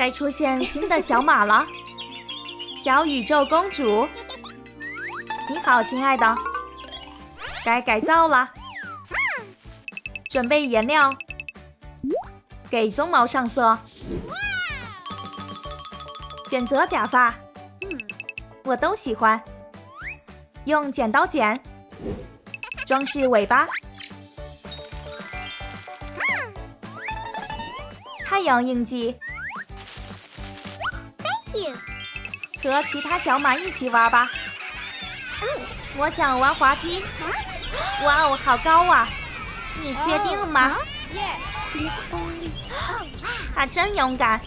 该出现新的小马了，小宇宙公主。你好，亲爱的。该改造了，准备颜料，给鬃毛上色，选择假发，我都喜欢。用剪刀剪，装饰尾巴。太阳印记。和其他小马一起玩吧。我想玩滑梯。哇哦，好高啊！你确定吗？Yes。他真勇敢。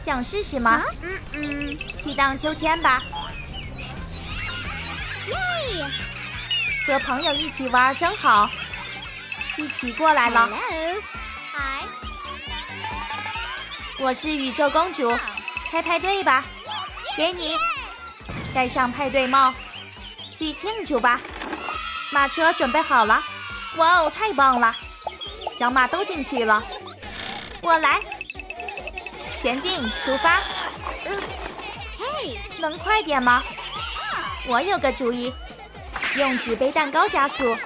想试试吗？嗯嗯。去荡秋千吧。耶！和朋友一起玩真好。一起过来了。我是宇宙公主，开派对吧！给你戴上派对帽。去庆祝吧！马车准备好了，哇哦，太棒了！小马都进去了，我来，前进，出发。嘿，能快点吗？我有个主意，用纸杯蛋糕加速，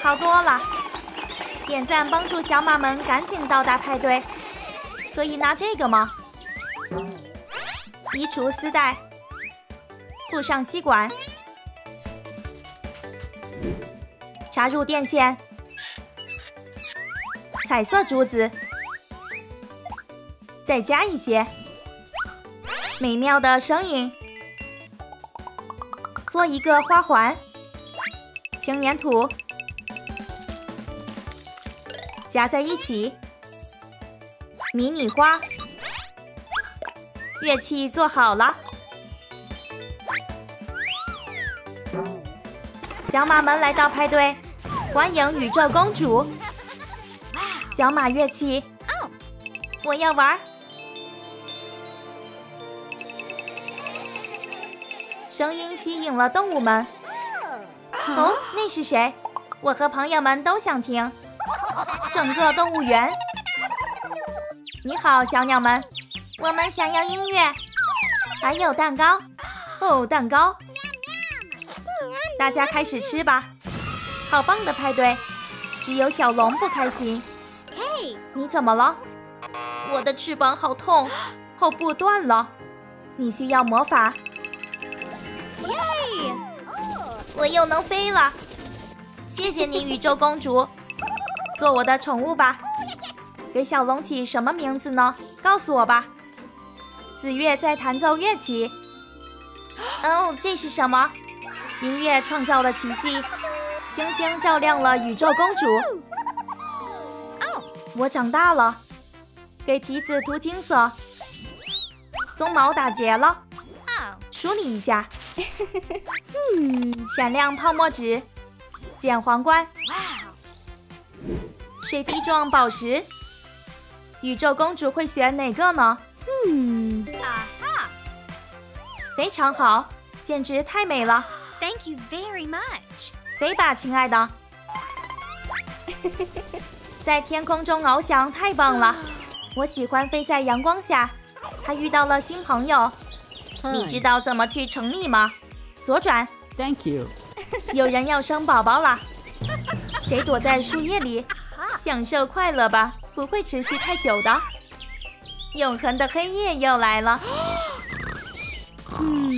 好多了。点赞帮助小马们赶紧到达派对。可以拿这个吗？移除丝带，附上吸管。插入电线，彩色珠子，再加一些。美妙的声音，做一个花环，轻粘土。夹在一起，迷你花，乐器做好了。小马们来到派对，欢迎宇宙公主。小马乐器，我要玩。声音吸引了动物们。哦，那是谁？我和朋友们都想听。整个动物园。你好，小鸟们，我们想要音乐，还有蛋糕。哦，蛋糕。大家开始吃吧，好棒的派对！只有小龙不开心。嘿，你怎么了？我的翅膀好痛，后部断了。你需要魔法。耶！我又能飞了。谢谢你，宇宙公主。做我的宠物吧。给小龙起什么名字呢？告诉我吧。紫月在弹奏乐器。哦，这是什么？音乐创造了奇迹，星星照亮了宇宙公主。我长大了，给蹄子涂金色，鬃毛打结了，梳理一下。嗯闪亮泡沫纸，剪皇冠，水滴状宝石。宇宙公主会选哪个呢？嗯，啊哈，非常好，简直太美了。Thank you very much。飞吧，亲爱的，在天空中翱翔太棒了。我喜欢飞在阳光下。他遇到了新朋友。你知道怎么去城里吗？左转。Thank you。有人要生宝宝了。谁躲在树叶里？享受快乐吧，不会持续太久的。永恒的黑夜又来了。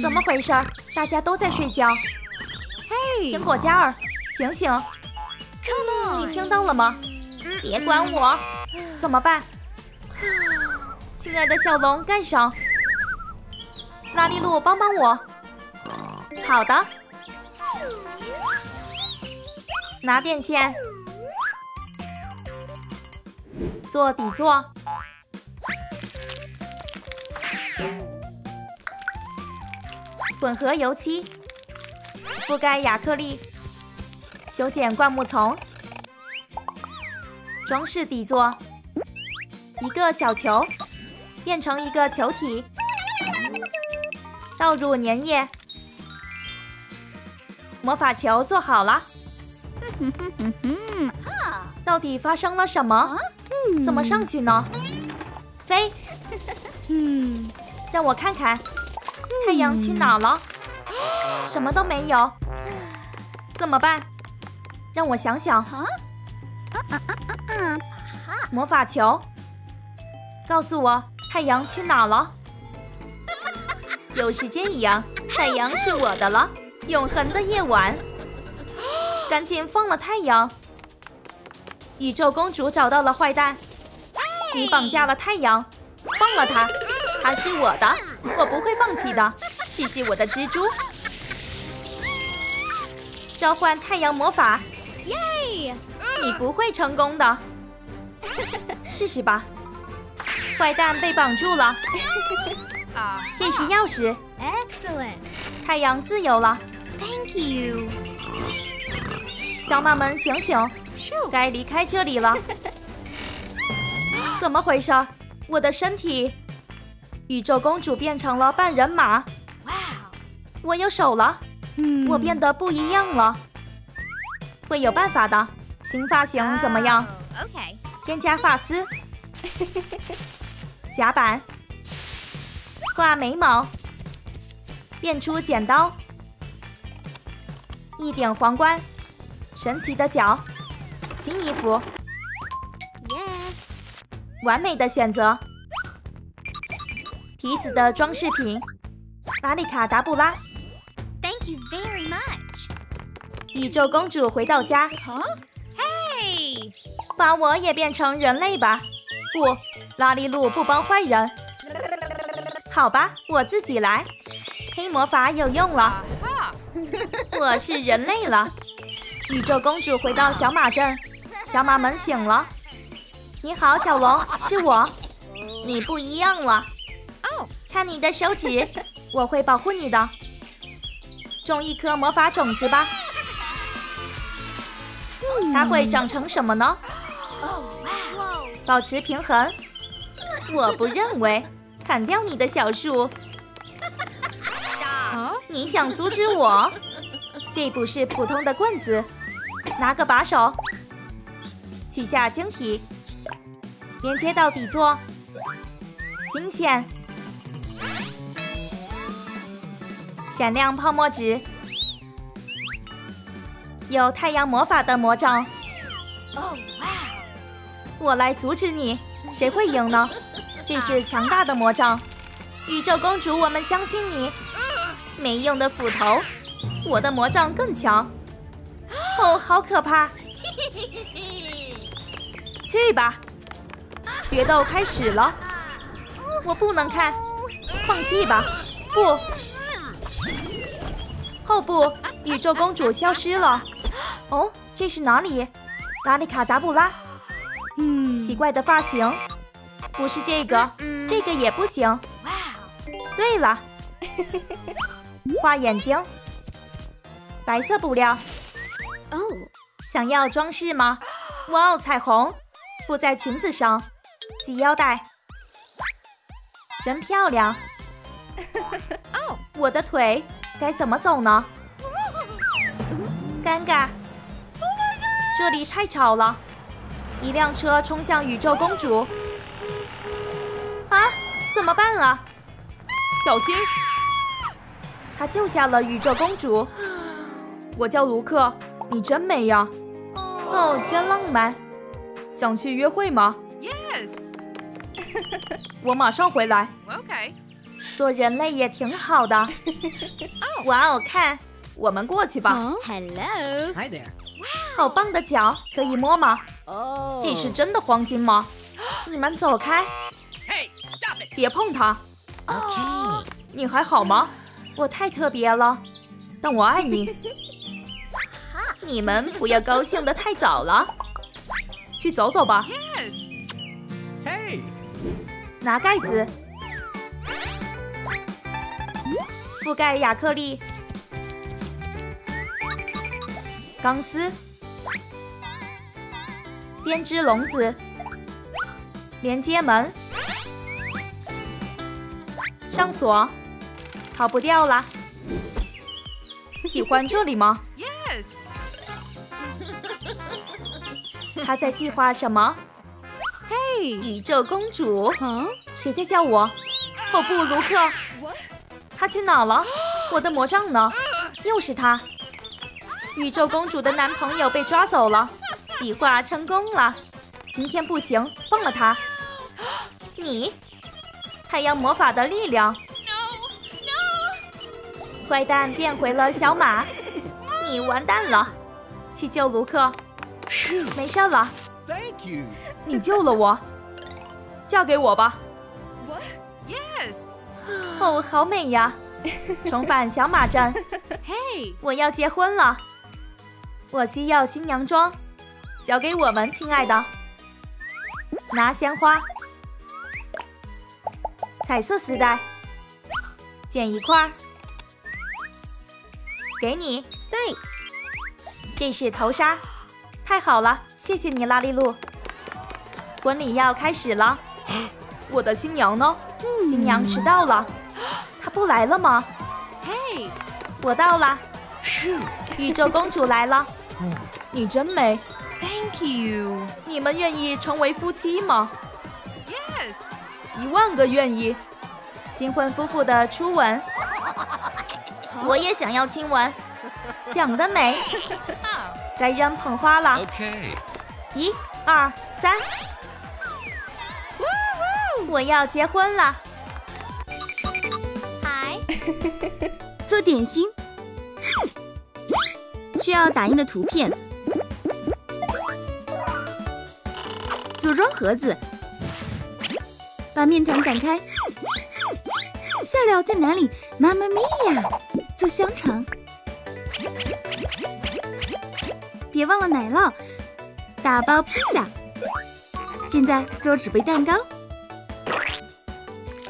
怎么回事？大家都在睡觉。嘿，苹果嘉儿，醒醒！Come on，你听到了吗？别管我，怎么办？亲爱的小龙，盖上。拉力路，帮帮我。好的。拿电线，做底座。混合油漆，覆盖亚克力，修剪灌木丛，装饰底座，一个小球。变成一个球体，倒入粘液，魔法球做好了。到底发生了什么？怎么上去呢？飞，嗯，让我看看，太阳去哪了？什么都没有，怎么办？让我想想。魔法球，告诉我太阳去哪了？就是这样，太阳是我的了。永恒的夜晚，赶紧放了太阳。宇宙公主找到了坏蛋，你绑架了太阳，放了他，他是我的，我不会放弃的。试试我的蜘蛛，召唤太阳魔法，耶！你不会成功的，试试吧。坏蛋被绑住了，这是钥匙。Excellent！太阳自由了。Thank you！小马们醒醒，该离开这里了。怎么回事？我的身体，宇宙公主变成了半人马。哇！我有手了，嗯我变得不一样了。会有办法的。新发型怎么样？OK。添加发丝，夹板，画眉毛，变出剪刀。一点皇冠，神奇的脚，新衣服，Yes，完美的选择。提子的装饰品，拉丽卡达布拉，Thank you very much。宇宙公主回到家，Hey，把我也变成人类吧。不，拉力路不帮坏人。好吧，我自己来。黑魔法有用了。我是人类了，宇宙公主回到小马镇，小马们醒了。你好，小龙，是我。你不一样了。哦，看你的手指，我会保护你的。种一颗魔法种子吧。它会长成什么呢？保持平衡。我不认为。砍掉你的小树。你想阻止我？这不是普通的棍子，拿个把手，取下晶体，连接到底座，金线，闪亮泡沫纸，有太阳魔法的魔杖。哦哇！我来阻止你，谁会赢呢？这是强大的魔杖，宇宙公主，我们相信你。没用的斧头。我的魔杖更强，哦，好可怕！去吧，决斗开始了。我不能看，放弃吧。不，后部宇宙公主消失了。哦，这是哪里？拉里卡达布拉。嗯，奇怪的发型，不是这个，这个也不行。哇，对了，画眼睛。白色布料哦，想要装饰吗？哇哦，彩虹布在裙子上，系腰带，真漂亮。哦，我的腿该怎么走呢？尴尬，这里太吵了。一辆车冲向宇宙公主，啊，怎么办啊？小心！他救下了宇宙公主。我叫卢克，你真美呀！哦，真浪漫。想去约会吗？Yes。我马上回来。OK。做人类也挺好的。哇哦，看，我们过去吧。Hello。Hi there。好棒的脚，可以摸吗？哦。这是真的黄金吗？你们走开。hey，stop，别碰它。OK。你还好吗？我太特别了，但我爱你。你们不要高兴的太早了，去走走吧。嘿，拿盖子，覆盖亚克力，钢丝，编织笼子，连接门，上锁，逃不掉啦。喜欢这里吗？Yes。他在计划什么？嘿，宇宙公主?谁在叫我？哦不，卢克，他去哪了？我的魔杖呢？又是他！宇宙公主的男朋友被抓走了，计划成功了。今天不行，放了他。你，太阳魔法的力量。坏蛋变回了小马，你完蛋了！去救卢克.没事了，Thank you. 你救了我，嫁给我吧。What? Yes. 哦，好美呀！重返小马镇，Hey. 我要结婚了，我需要新娘妆，交给我们，亲爱的。拿鲜花，彩色丝带，剪一块儿，给你。Thanks。这是头纱，太好了，谢谢你，拉力路。婚礼要开始了，我的新娘呢？新娘迟到了，她不来了吗？Hey. 我到了，宇宙公主来了，你真美。Thank you. 你们愿意成为夫妻吗？Yes. 一万个愿意。新婚夫妇的初吻，我也想要亲吻。想得美，Oh. 该扔捧花了。一、二、三，我要结婚了。嗨 做点心，需要打印的图片，组装盒子，把面团擀开，馅料在哪里？妈妈咪呀！做香肠，别忘了奶酪，打包披萨。现在做纸杯蛋糕，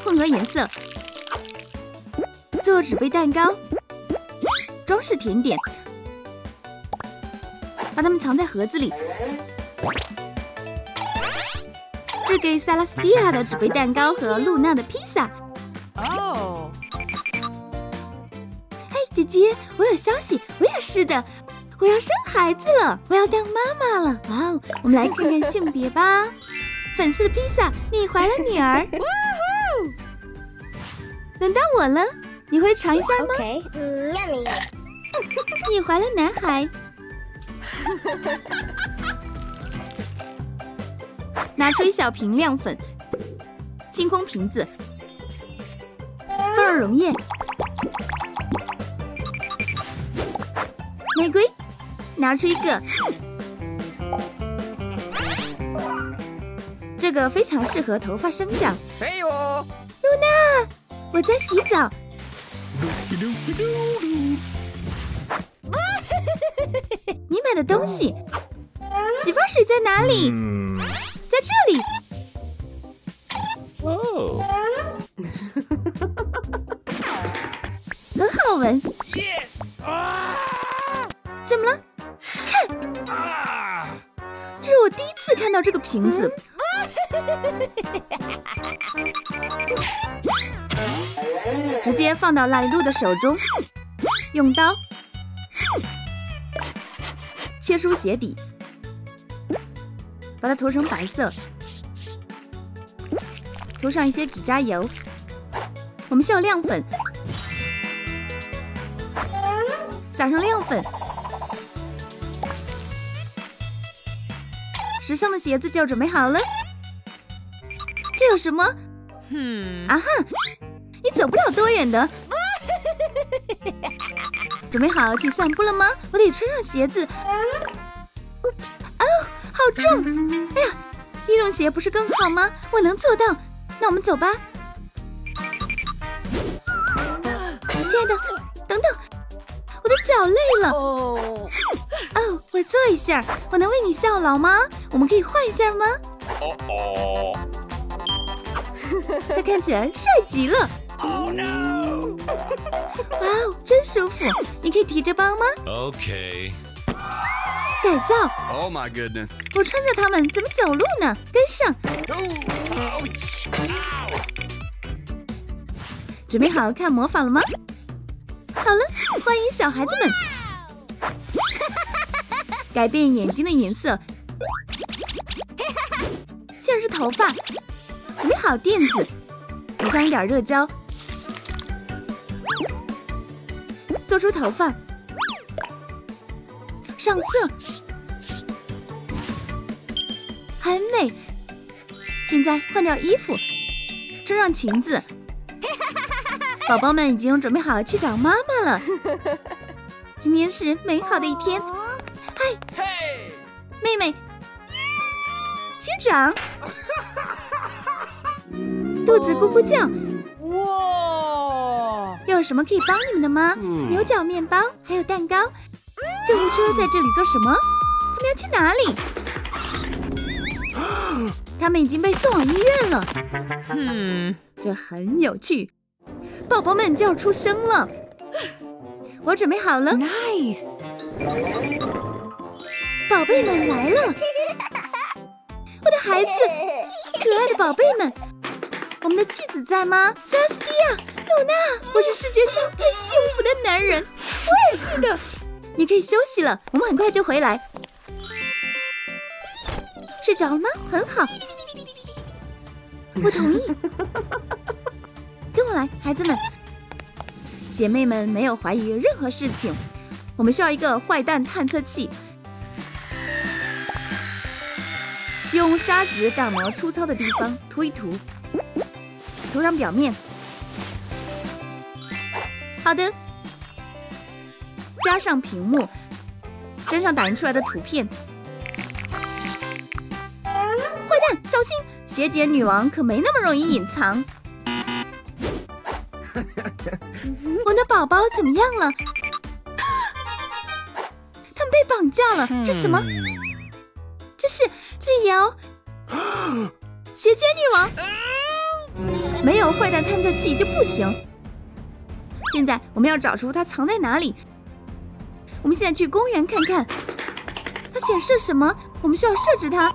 混合颜色。做纸杯蛋糕，装饰甜点，把它们藏在盒子里。这给萨拉斯蒂亚的纸杯蛋糕和露娜的披萨。Oh. 嘿，姐姐，我有消息，我也是的，我要生孩子了，我要当妈妈了。哇哦，我们来看看性别吧。粉色的披萨，你怀了女儿。轮到我了，你会尝一下吗. Mm. 你怀了男孩。拿出一小瓶亮粉，清空瓶子，放入溶液，玫瑰，拿出一个，这个非常适合头发生长。Hey, oh. 露娜，我在洗澡。你买的东西，洗发水在哪里？Hmm. 在这里。放到拉里路的手中，用刀切出鞋底，把它涂成白色，涂上一些指甲油。我们需要亮粉，撒上亮粉。时尚的鞋子就准备好了。这有什么？Hmm. 啊哈，你走不了多远的。准备好去散步了吗？我得穿上鞋子。Oops，哦，好重！哎呀，运动鞋不是更好吗？我能做到。那我们走吧。亲爱的，等等，我的脚累了。Oh. 哦，我坐一下，我能为你效劳吗？我们可以换一下吗. 他看起来帅极了，Oh, no. 哇哦，真舒服！你可以提着包吗？Okay. 改造，Oh, my goodness. 我穿着它们怎么走路呢？跟上，Oh. Ouch. 准备好看魔法了吗？好了，欢迎小孩子们。改变眼睛的颜色，千现在是头发，准备好垫子，涂上一点热胶，做出头发，上色，很美。现在换掉衣服，穿上裙子。宝宝们已经准备好去找妈妈了。今天是美好的一天。嗨，妹妹，警长，肚子咕咕叫。哇！有什么可以帮你们的吗？牛角面包，还有蛋糕。救护车在这里做什么？他们要去哪里？他们已经被送往医院了。Hmm. 这很有趣。宝宝们就要出生了，我准备好了。Nice. 宝贝们来了，我的孩子，可爱的宝贝们，我们的妻子在吗？塞拉斯蒂亚、露娜，我是世界上最幸福的男人，我也是的。你可以休息了，我们很快就回来。睡着了吗？很好，我同意。跟我来，孩子们，姐妹们没有怀疑任何事情。我们需要一个坏蛋探测器。用砂纸打磨粗糙的地方，涂一涂，涂上表面。好的，加上屏幕，粘上打印出来的图片。坏蛋，小心！邪姐女王可没那么容易隐藏。我的宝宝怎么样了？他们被绑架了，这什么？这是这瑶 邪姐女王，没有坏蛋探测器就不行。现在我们要找出它藏在哪里。我们现在去公园看看，它显示什么？我们需要设置它，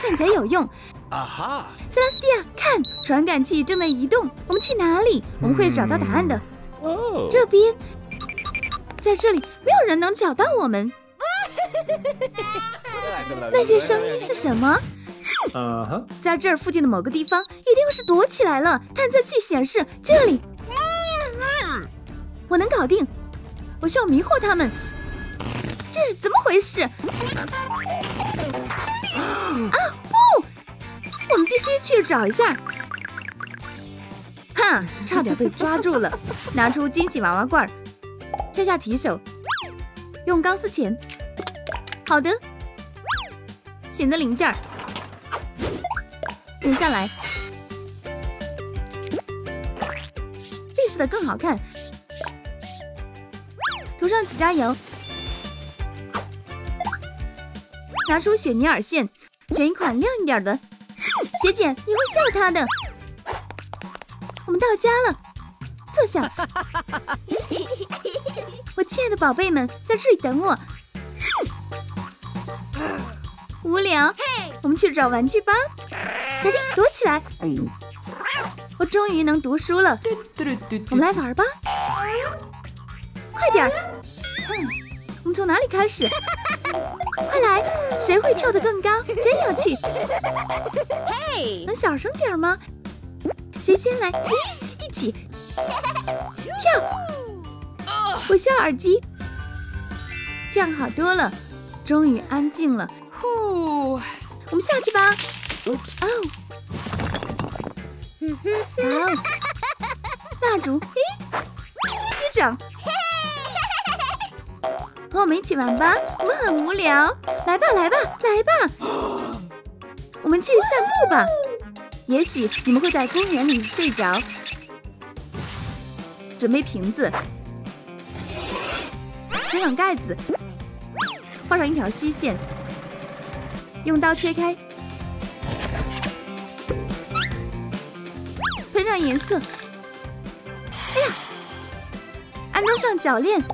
看起来有用。啊哈塞拉斯蒂亚，看，传感器正在移动。我们去哪里？我们会找到答案的。这边，在这里，没有人能找到我们。那些声音是什么？啊哈在这儿附近的某个地方，一定是躲起来了。探测器显示这里，我能搞定。我需要迷惑他们。这是怎么回事？啊不！我们必须去找一下。哈，差点被抓住了。拿出惊喜娃娃罐儿，敲下提手，用钢丝钳。好的，选择零件儿。剪下来，绿色的更好看。涂上指甲油，拿出雪尼尔线，选一款亮一点的。学姐，你会笑他的。我们到家了，坐下。我亲爱的宝贝们，在这里等我。无聊，我们去找玩具吧。凯蒂，躲起来！我终于能读书了，我们来玩吧。快点儿！从哪里开始？快来，谁会跳得更高？真有趣！Hey. 能小声点吗？谁先来？嘿，一起跳！我需要耳机，这样好多了。终于安静了，Whew. 我们下去吧。哦，好，蜡烛，咦，机长，和我们一起玩吧，我们很无聊。来吧，来吧，来吧，我们去散步吧。也许你们会在公园里睡着。准备瓶子，装上盖子，画上一条虚线，用刀切开，喷上颜色。哎呀，安装上铰链。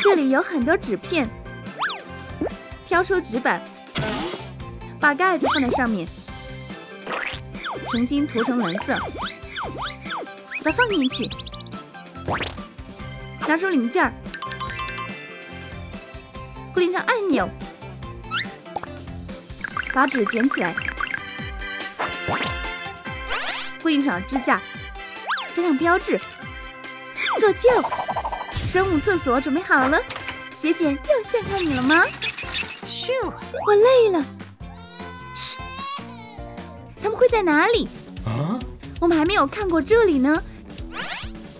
这里有很多纸片，挑出纸板，把盖子放在上面，重新涂成蓝色，把它放进去，拿出零件儿，固定上按钮，把纸卷起来，固定上支架，加上标志，做旧。生物厕所准备好了，学姐又陷害你了吗？咻！我累了。嘘，他们会在哪里？啊？我们还没有看过这里呢。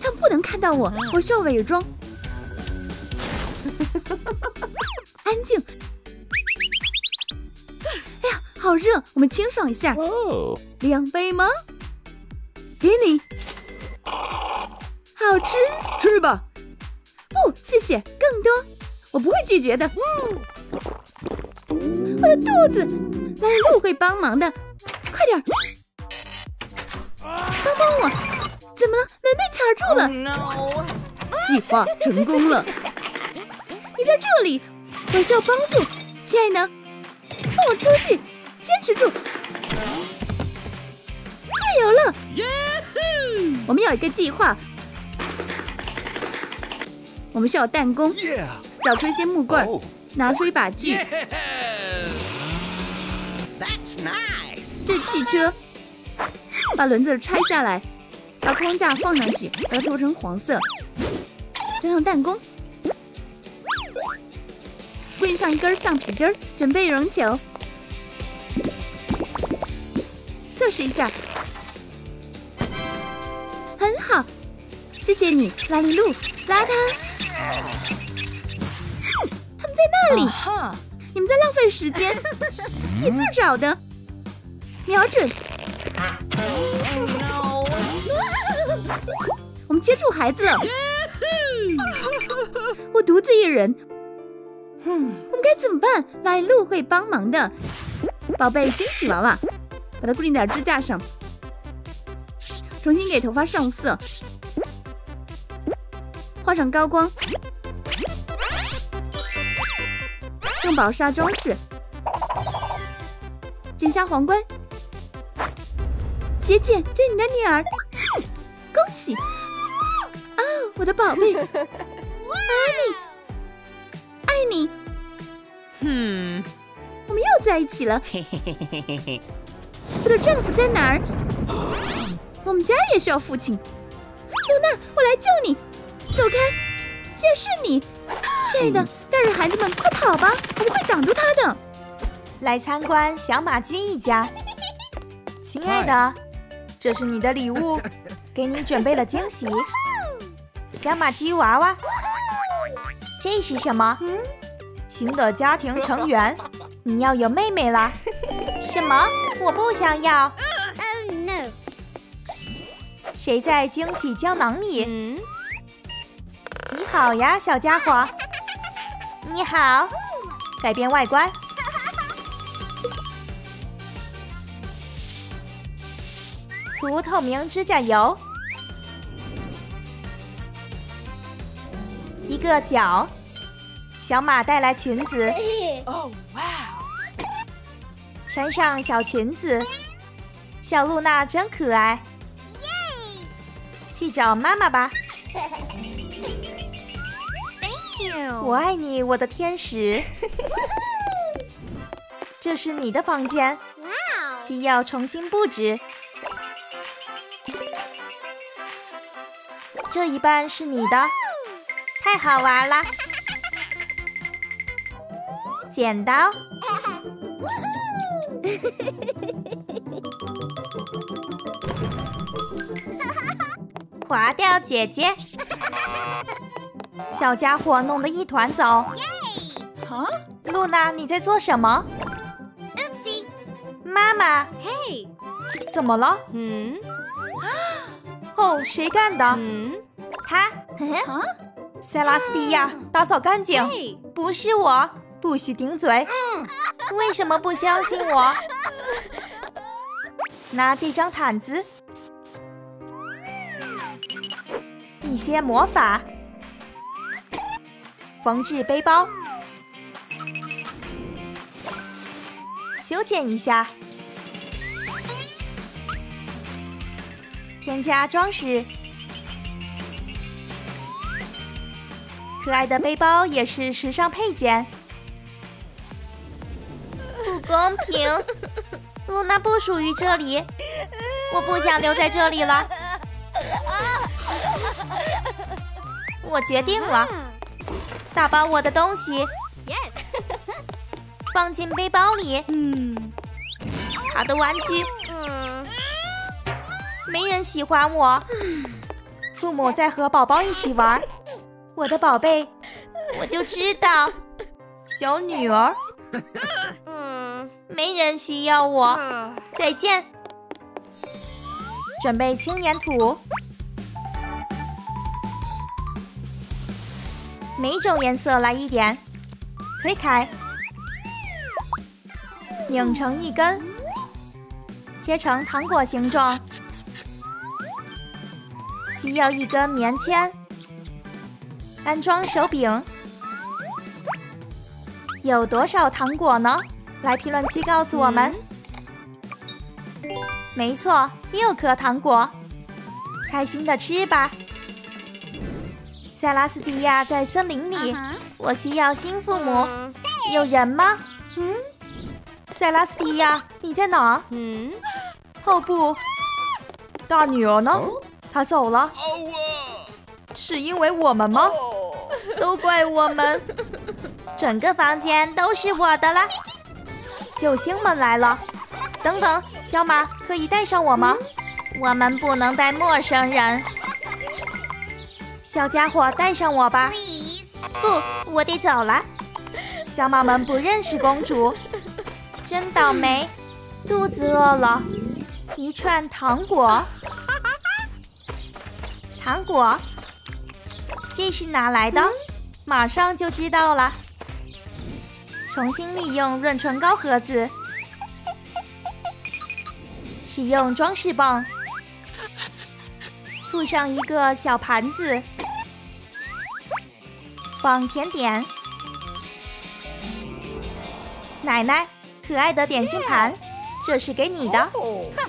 他们不能看到我，我需要伪装。安静。哎呀，好热，我们清爽一下。哦两杯吗？给你。好吃，吃吧。更多，我不会拒绝的。我的肚子，来路会帮忙的，快点，帮帮我！怎么了？门被卡住了。计划成功了。你在这里，我需要帮助，亲爱的，放我出去，坚持住，自由了。我们要有一个计划，我们需要弹弓.找出一些木棍，Oh. 拿出一把锯，That's nice. 这是汽车，把轮子拆下来，把框架放上去，把它涂成黄色，粘上弹弓，棍上一根橡皮筋儿，准备绒球，测试一下，很好，谢谢你，拉力路，拉它，他们在那里。哈！你们在浪费时间，你自找的。瞄准，我们接住孩子了。我独自一人，嗯，我们该怎么办？来路会帮忙的。宝贝惊喜娃娃，把它固定在支架上，重新给头发上色，画上高光，用宝砂装饰，剪下皇冠。姐姐，这是你的女儿，恭喜！啊，我的宝贝，爱你，爱你，嗯，我们又在一起了。我的丈夫在哪儿？我们家也需要父亲。露娜，我来救你！走开！现在是你，亲爱的，带着孩子们快跑吧，我们会挡住他的。来参观小马基一家。亲爱的，这是你的礼物，给你准备了惊喜。小马基娃娃，这是什么？嗯，新的家庭成员，你要有妹妹了。什么？我不想要哦 no。谁在惊喜胶囊里？好呀，小家伙。你好。改变外观。涂透明指甲油。一个角。小马带来裙子。哦，哇！穿上小裙子。小露娜真可爱。去找妈妈吧。我爱你，我的天使。这是你的房间，需要重新布置。这一半是你的，太好玩了。剪刀，划掉姐姐。小家伙弄得一团糟。哈露娜，你在做什么？妈妈，？Hey！怎么了？嗯 哦，谁干的？嗯，他。啊塞拉斯蒂亚，打扫干净。嘿，不是我，不许顶嘴。嗯为什么不相信我？拿这张毯子，一些魔法，缝制背包，修剪一下，添加装饰。可爱的背包也是时尚配件。不公平。露娜不属于这里，我不想留在这里了。我决定了，打包我的东西，放进背包里。嗯，他的玩具，嗯。没人喜欢我。父母在和宝宝一起玩，我的宝贝，我就知道，小女儿。没人需要我，再见。准备轻粘土，每种颜色来一点，推开，拧成一根，切成糖果形状。需要一根棉签，安装手柄。有多少糖果呢？来评论区告诉我们。没错，六颗糖果，开心的吃吧。塞拉斯蒂亚在森林里，我需要新父母。有人吗？嗯，塞拉斯蒂亚，你在哪？嗯，哦不，大女儿呢？她走了。是因为我们吗？都怪我们，整个房间都是我的了。救星们来了！等等，小马可以带上我吗？我们不能带陌生人。小家伙，带上我吧。不，我得走了。小马们不认识公主，真倒霉。肚子饿了，一串糖果。糖果，这是哪来的？马上就知道了。重新利用润唇膏盒子，使用装饰棒，附上一个小盘子，放甜点。奶奶，可爱的点心盘，这是给你的。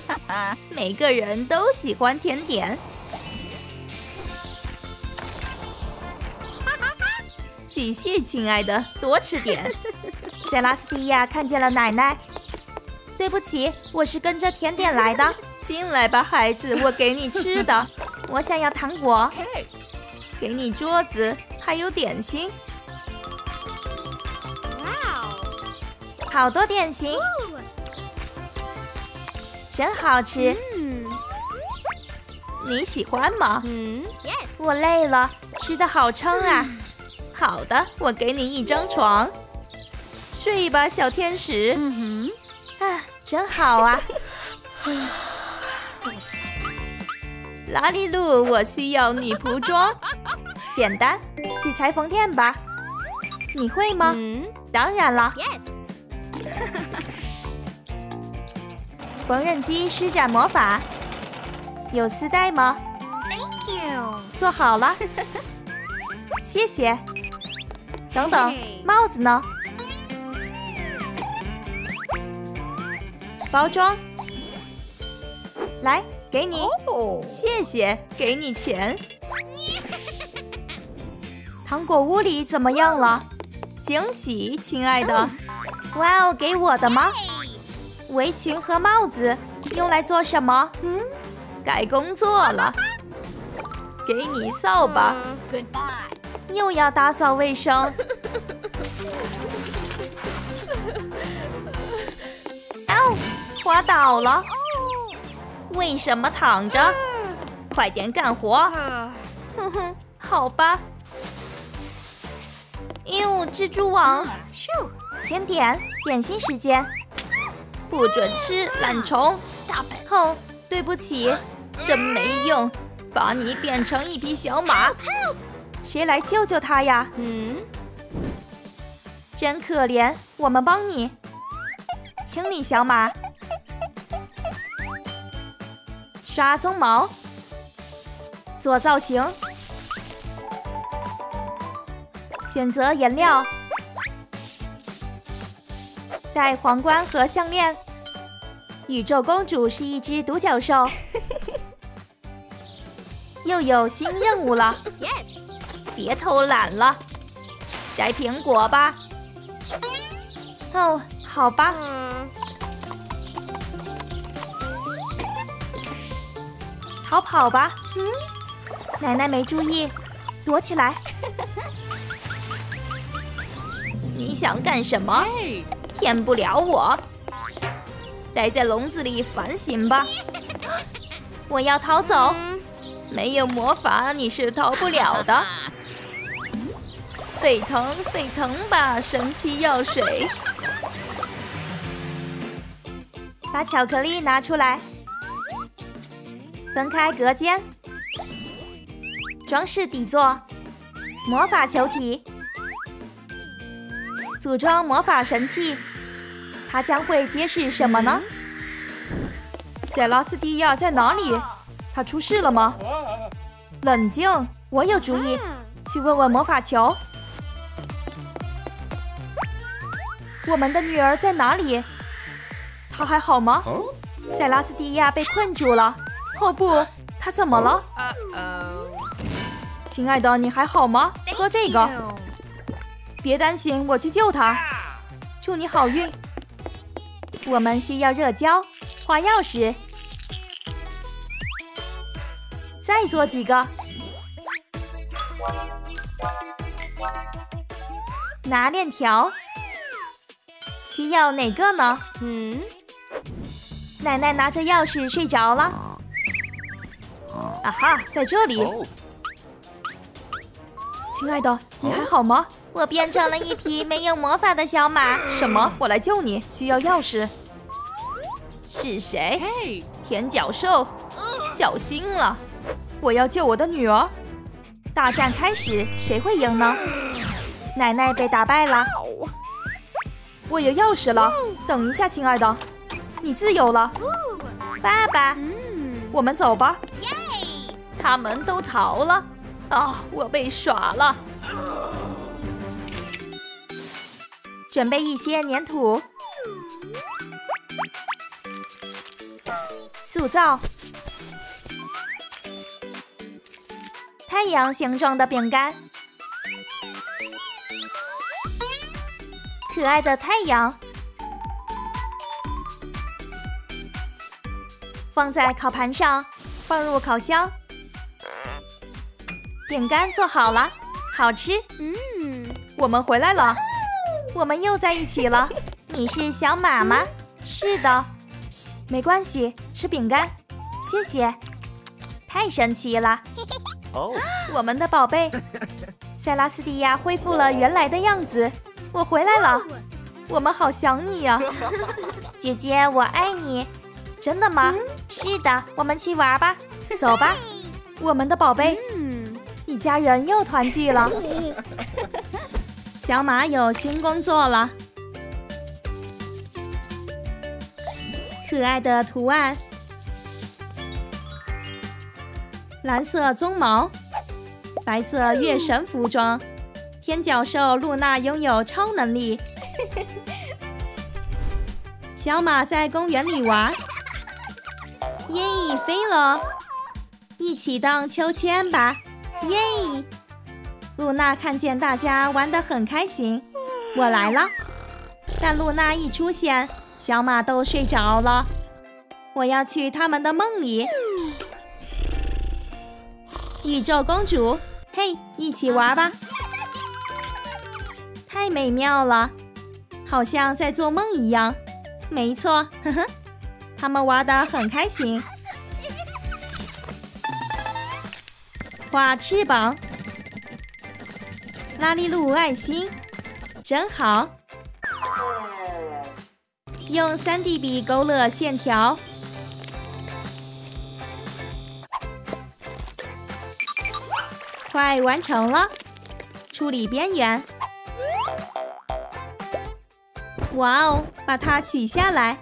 每个人都喜欢甜点。继续，亲爱的，多吃点。塞拉斯蒂亚看见了奶奶。对不起，我是跟着甜点来的。进来吧，孩子，我给你吃的。我想要糖果。给你桌子，还有点心。哇哦，好多点心，真好吃。嗯，你喜欢吗？嗯。我累了，吃的好撑啊。好的，我给你一张床。睡吧，小天使。嗯哼，啊，真好啊！拉力路，我需要女仆装。简单，去裁缝店吧。你会吗？嗯，当然了。Yes。缝纫机施展魔法。有丝带吗？Thank you。做好了。谢谢。等等，帽子呢？包装，来，给你，谢谢，给你钱。糖果屋里怎么样了？惊喜，亲爱的。哇哦，给我的吗？围裙和帽子用来做什么？嗯，该工作了。给你扫把。Goodbye。又要打扫卫生。滑倒了，为什么躺着？快点干活！哼哼，好吧。哟，蜘蛛网！甜点，点心时间，不准吃懒虫！Stop！哦，对不起，真没用，把你变成一匹小马。谁来救救他呀？嗯，真可怜，我们帮你清理小马。刷鬃毛，做造型，选择颜料，戴皇冠和项链。宇宙公主是一只独角兽，又有新任务了。Yes，别偷懒了，摘苹果吧。哦，好吧。逃跑吧！嗯，奶奶没注意，躲起来。你想干什么？骗不了我。待在笼子里反省吧。我要逃走。没有魔法，你是逃不了的。沸腾，沸腾吧！神奇药水。把巧克力拿出来。分开隔间，装饰底座，魔法球体，组装魔法神器，它将会揭示什么呢？塞拉斯蒂亚在哪里？他出事了吗？冷静，我有主意，去问问魔法球。我们的女儿在哪里？她还好吗？塞拉斯蒂亚被困住了。哦不，他怎么了？亲爱的，你还好吗？喝这个。别担心，我去救他。祝你好运。我们需要热胶、花钥匙，再做几个。拿链条，需要哪个呢？嗯，奶奶拿着钥匙睡着了。啊哈，在这里，亲爱的，你还好吗？我变成了一匹没有魔法的小马。什么？我来救你，需要钥匙。是谁？舔脚兽，小心了！我要救我的女儿。大战开始，谁会赢呢？奶奶被打败了。我有钥匙了。等一下，亲爱的，你自由了。爸爸，我们走吧。他们都逃了，啊！我被耍了。准备一些粘土，塑造太阳形状的饼干，可爱的太阳，放在烤盘上，放入烤箱。饼干做好了，好吃。嗯，我们回来了，我们又在一起了。你是小马吗？是的。嘘，没关系，吃饼干。谢谢。太神奇了。哦，我们的宝贝，塞拉斯蒂亚恢复了原来的样子。我回来了，我们好想你呀，姐姐，我爱你。真的吗？是的，我们去玩吧。走吧，我们的宝贝。一家人又团聚了，小马有新工作了。可爱的图案，蓝色鬃毛，白色月神服装，天角兽露娜拥有超能力。小马在公园里玩，耶，飞了，一起荡秋千吧。耶！露娜看见大家玩得很开心，我来了。但露娜一出现，小马都睡着了。我要去他们的梦里。宇宙公主，嘿，一起玩吧！太美妙了，好像在做梦一样。没错，呵呵，他们玩得很开心。画翅膀，拉力路爱心，真好。用三 D 笔勾勒线条，快完成了。处理边缘。哇哦，把它取下来，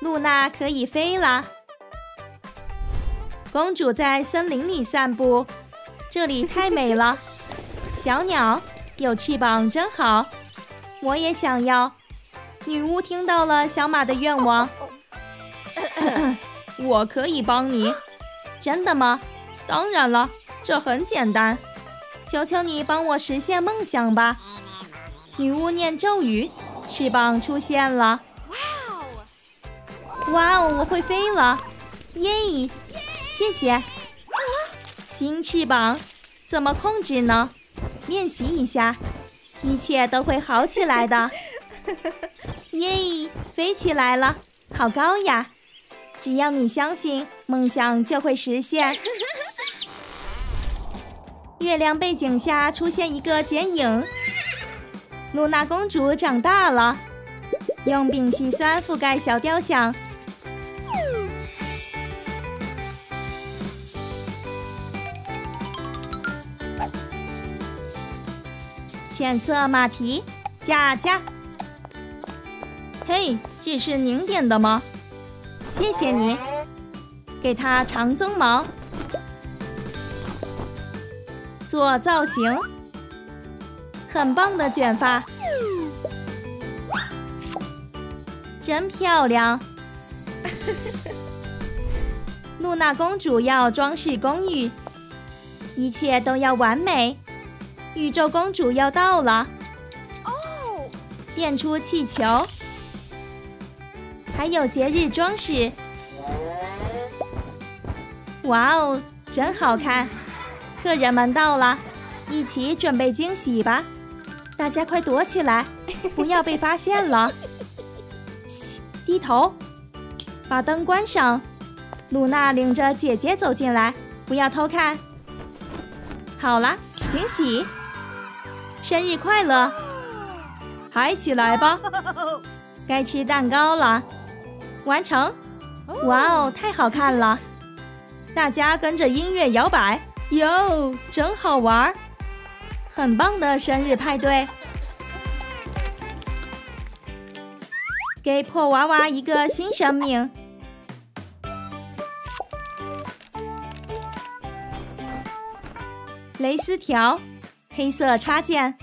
露娜可以飞了。公主在森林里散步。这里太美了，小鸟有翅膀真好，我也想要。女巫听到了小马的愿望，我可以帮你。真的吗？当然了，这很简单。求求你帮我实现梦想吧。女巫念咒语，翅膀出现了！哇哦，我会飞了！耶，谢谢。新翅膀怎么控制呢？练习一下，一切都会好起来的。耶，飞起来了，好高呀！只要你相信，梦想就会实现。月亮背景下出现一个剪影，露娜公主长大了。用丙烯酸覆盖小雕像。浅色马蹄，加加。嘿，这是您点的吗？谢谢你。给它长鬃毛，做造型，很棒的卷发，真漂亮。露娜公主要装饰公寓，一切都要完美。宇宙公主要到了，哦，变出气球，还有节日装饰，哇哦，真好看！客人们到了，一起准备惊喜吧！大家快躲起来，不要被发现了。嘘，低头，把灯关上。露娜领着姐姐走进来，不要偷看。好了，惊喜。生日快乐！嗨起来吧！该吃蛋糕了。完成！哇哦，太好看了！大家跟着音乐摇摆，哟，真好玩儿！很棒的生日派对！给破娃娃一个新生命。蕾丝条。黑色插件，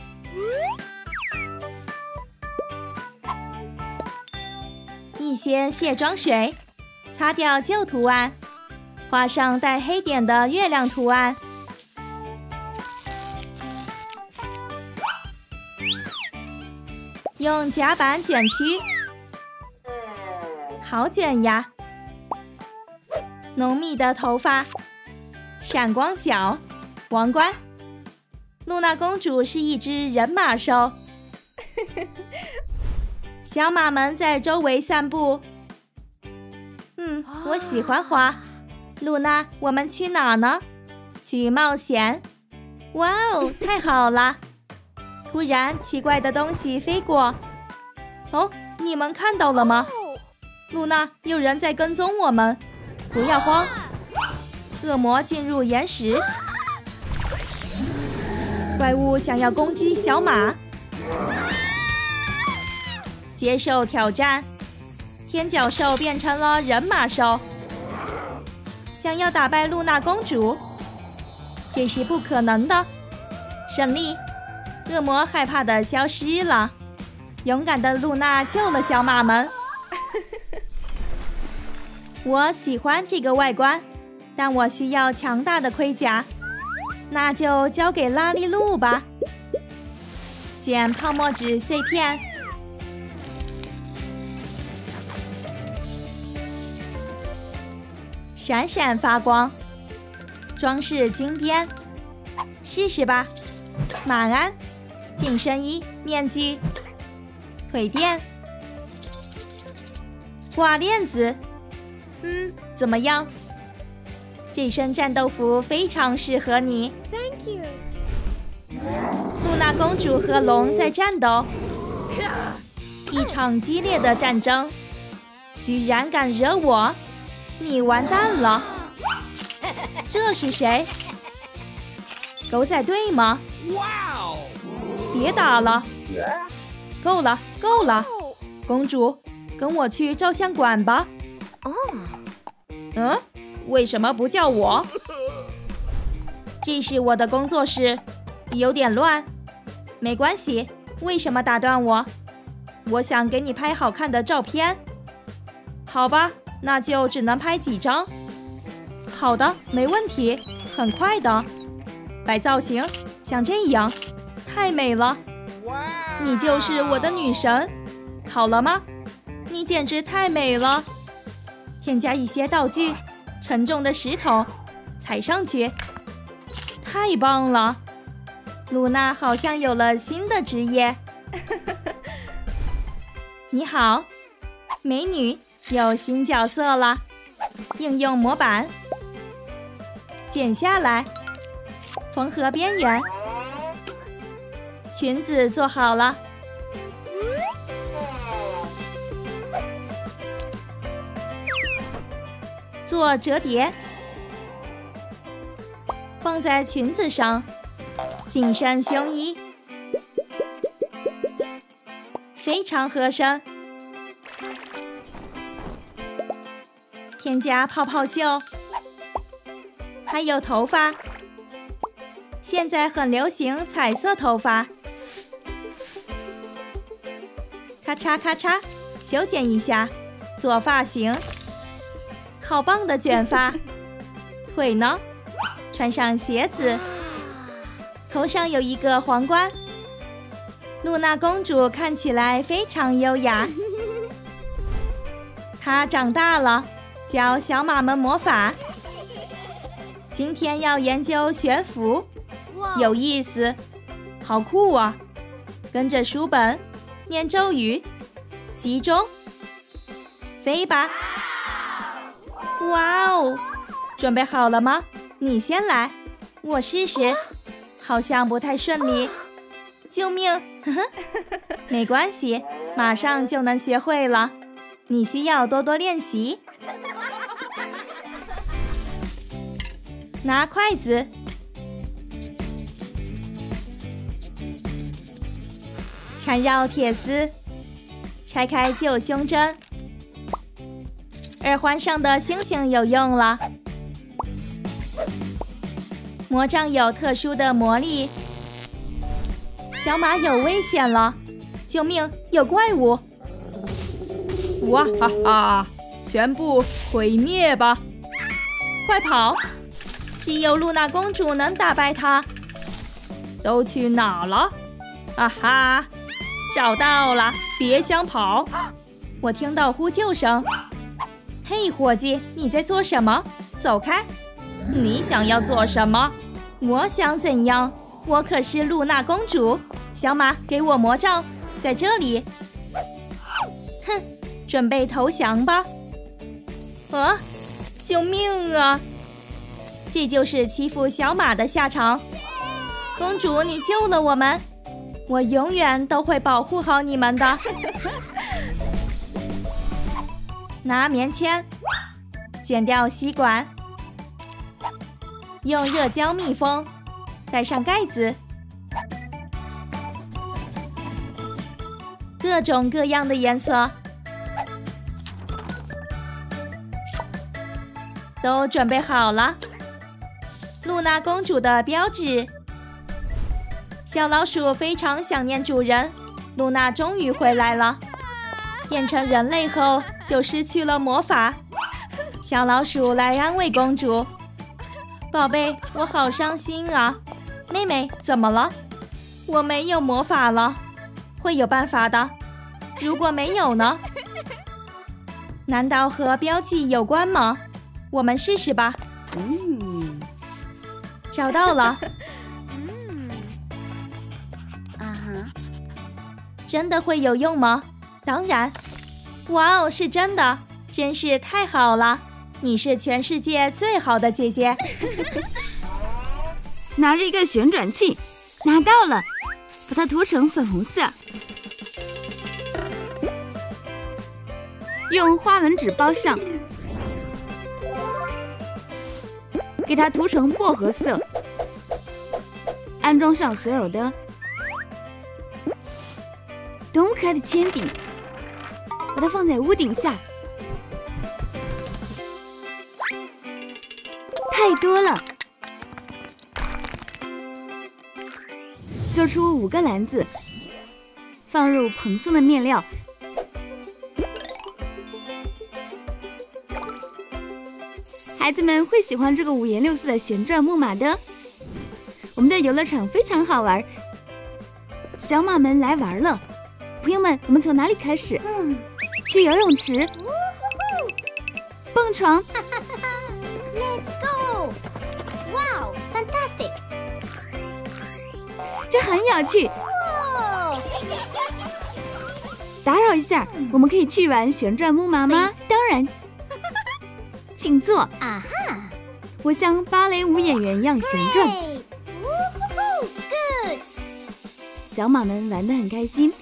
一些卸妆水，擦掉旧图案，画上带黑点的月亮图案。用夹板卷曲，好卷呀！浓密的头发，闪光角，王冠。露娜公主是一只人马兽，小马们在周围散步。嗯，我喜欢花。露娜，我们去哪呢？去冒险。哇哦，太好了！突然，奇怪的东西飞过。哦，你们看到了吗？露娜，有人在跟踪我们。不要慌，恶魔进入岩石。怪物想要攻击小马，接受挑战。天角兽变成了人马兽，想要打败露娜公主，这是不可能的。胜利，恶魔害怕的消失了。勇敢的露娜救了小马们。我喜欢这个外观，但我需要强大的盔甲。那就交给拉力路吧。捡泡沫纸碎片，闪闪发光，装饰金边，试试吧。马鞍、紧身衣、面具、腿垫、挂链子，嗯，怎么样？这身战斗服非常适合你。Thank you。露娜公主和龙在战斗，一场激烈的战争，居然敢惹我，你完蛋了！这是谁？狗仔队吗？哇哦！别打了，够了，够了！公主，跟我去照相馆吧。哦，嗯。为什么不叫我？这是我的工作室，有点乱。没关系，为什么打断我？我想给你拍好看的照片。好吧，那就只能拍几张。好的，没问题，很快的。摆造型，像这样，太美了。你就是我的女神，好了吗？你简直太美了！添加一些道具，沉重的石头，踩上去，太棒了！露娜好像有了新的职业。你好，美女，有新角色了。应用模板，剪下来，缝合边缘，裙子做好了。做折叠，放在裙子上，紧身胸衣，非常合身。添加泡泡袖，还有头发，现在很流行彩色头发。咔嚓咔嚓，修剪一下，做发型。好棒的卷发，腿呢？穿上鞋子，头上有一个皇冠。露娜公主看起来非常优雅。她长大了，教小马们魔法。今天要研究悬浮，有意思，好酷啊！跟着书本念咒语，集中，飞吧！哇哦，准备好了吗？你先来，我试试。好像不太顺利，救命！呵 呵没关系，马上就能学会了。你需要多多练习。拿筷子，缠绕铁丝，拆开旧胸针。耳环上的星星有用了，魔杖有特殊的魔力。小马有危险了，救命！有怪物！哇哈哈！全部毁灭吧！快跑！只有露娜公主能打败他。都去哪了？啊哈！找到了！别想跑！我听到呼救声。嘿，伙计，你在做什么？走开！你想要做什么？我想怎样？我可是露娜公主。小马，给我魔杖，在这里。哼，准备投降吧！啊！救命啊！这就是欺负小马的下场。公主，你救了我们，我永远都会保护好你们的。拿棉签，剪掉吸管，用热胶密封，盖上盖子。各种各样的颜色都准备好了。露娜公主的标志。小老鼠非常想念主人，露娜终于回来了。变成人类后就失去了魔法。小老鼠来安慰公主：“宝贝，我好伤心啊！妹妹怎么了？我没有魔法了，会有办法的。如果没有呢？难道和标记有关吗？我们试试吧。嗯，找到了。嗯，啊哈，真的会有用吗？”当然，哇哦，是真的，真是太好了！你是全世界最好的姐姐。拿着一个旋转器，拿到了，把它涂成粉红色，用花纹纸包上，给它涂成薄荷色，安装上所有的多么可爱的铅笔！把它放在屋顶下，太多了。做出五个篮子，放入蓬松的面料。孩子们会喜欢这个五颜六色的旋转木马的。我们的游乐场非常好玩，小马们来玩了。朋友们，我们从哪里开始？嗯，去游泳池，蹦床。Let's go! Wow, fantastic! 这很有趣。哦，打扰一下，我们可以去玩旋转木马吗？当然，请坐。啊哈我像芭蕾舞演员一样旋转!小马们玩得很开心。